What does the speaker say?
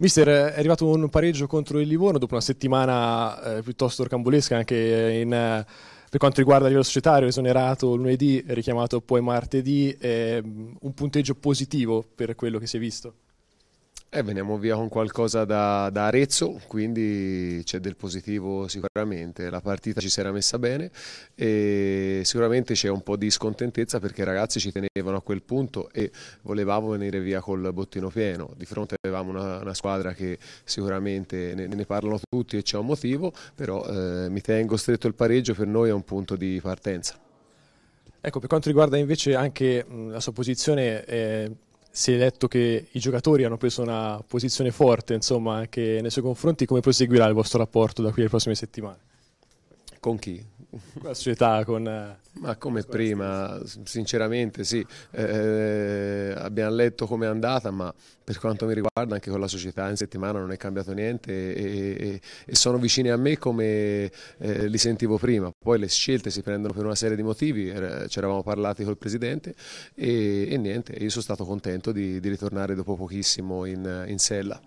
Mister, è arrivato un pareggio contro il Livorno dopo una settimana eh, piuttosto rocambolesca anche in, eh, per quanto riguarda il livello societario, esonerato lunedì, richiamato poi martedì, eh, un punteggio positivo per quello che si è visto. Eh, veniamo via con qualcosa da, da, Arezzo, quindi c'è del positivo sicuramente. La partita ci si era messa bene e sicuramente c'è un po' di scontentezza perché i ragazzi ci tenevano a quel punto e volevamo venire via col bottino pieno. Di fronte avevamo una, una squadra che sicuramente ne, ne, parlano tutti e c'è un motivo, però eh, mi tengo stretto il pareggio, per noi è un punto di partenza. Ecco, per quanto riguarda invece anche la sua posizione... Eh si è letto che i giocatori hanno preso una posizione forte insomma, anche nei suoi confronti, come proseguirà il vostro rapporto da qui alle prossime settimane? Con chi? Con la società, con... Eh, Ma come prima, sinceramente sì, eh, abbiamo letto come è andata, ma per quanto mi riguarda anche con la società in settimana non è cambiato niente e, e, e sono vicini a me come eh, li sentivo prima. Poi le scelte si prendono per una serie di motivi, ci eravamo parlati col Presidente e, e niente, io sono stato contento di, di ritornare dopo pochissimo in, in sella.